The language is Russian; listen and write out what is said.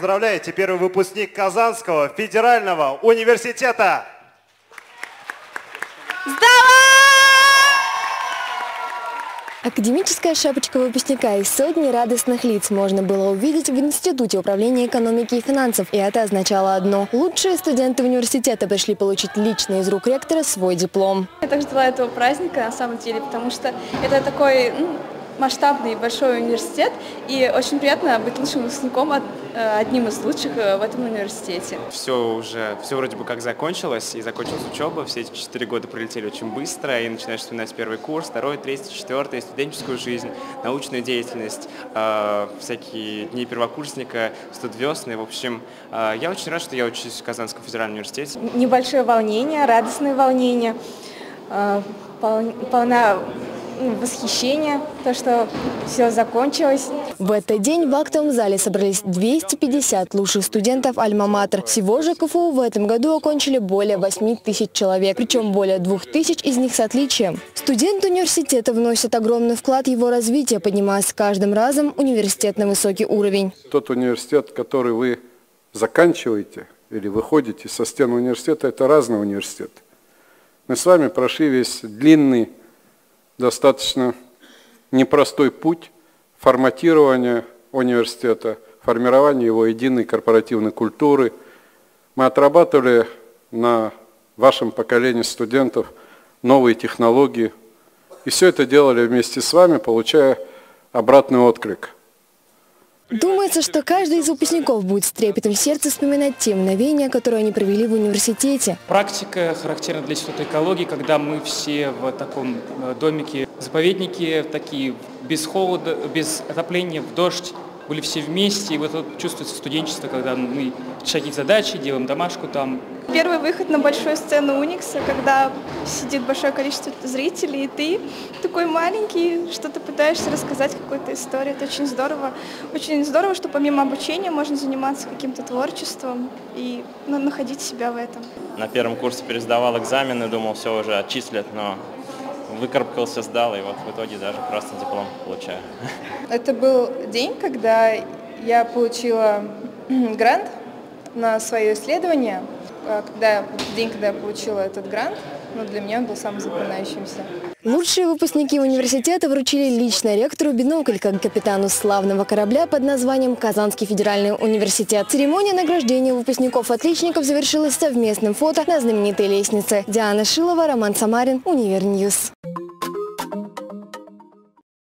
Поздравляете, первый выпускник Казанского федерального университета. Академическая шапочка выпускника из сотни радостных лиц можно было увидеть в Институте управления экономики и финансов. И это означало одно. Лучшие студенты университета пришли получить лично из рук ректора свой диплом. Я так ждала этого праздника на самом деле, потому что это такой ну, масштабный большой университет, и очень приятно быть лучшим выпускником, от, э, одним из лучших э, в этом университете. Все уже, все вроде бы как закончилось, и закончилась учеба, все эти четыре года пролетели очень быстро, и начинаешь вспоминать первый курс, второй, третий, четвертый, студенческую жизнь, научную деятельность, э, всякие дни первокурсника, студвесны, в общем, я очень рад, что я учусь в Казанском федеральном университете. Небольшое волнение, радостное волнение, пол, полна восхищение, то, что все закончилось. В этот день в актовом зале собрались 250 лучших студентов Альма-Матер. Всего же КФУ в этом году окончили более 8 тысяч человек, причем более 2 тысяч из них с отличием. Студенты университета вносят огромный вклад в его развитие, поднимая с каждым разом университет на высокий уровень. Тот университет, который вы заканчиваете или выходите со стен университета, это разный университет. Мы с вами прошли весь длинный достаточно непростой путь форматирования университета, формирования его единой корпоративной культуры. Мы отрабатывали на вашем поколении студентов новые технологии. И все это делали вместе с вами, получая обратный отклик – Думается, что каждый из выпускников будет с трепетом в сердце вспоминать те мгновения, которые они провели в университете. Практика характерна для Института экологии, когда мы все в таком э, домике, заповедники, такие без холода, без отопления, в дождь, были все вместе, и вот это чувствуется студенчество, когда мы решаем задачи, делаем домашку там. Первый выход на большую сцену Уникса, когда сидит большое количество зрителей, и ты такой маленький, что-то пытаешься рассказать какую-то историю. Это очень здорово. Очень здорово, что помимо обучения можно заниматься каким-то творчеством и ну, находить себя в этом. На первом курсе пересдавал экзамены, думал, все уже отчислят, но выкарабкался, сдал, и вот в итоге даже красный диплом получаю. Это был день, когда я получила грант на свое исследование. А когда, день, когда я получила этот грант, ну, для меня он был самым запоминающимся. Лучшие выпускники университета вручили лично ректору бинокль как капитану славного корабля под названием «Казанский федеральный университет». Церемония награждения выпускников-отличников завершилась совместным фото на знаменитой лестнице. Диана Шилова, Роман Самарин, Univer News.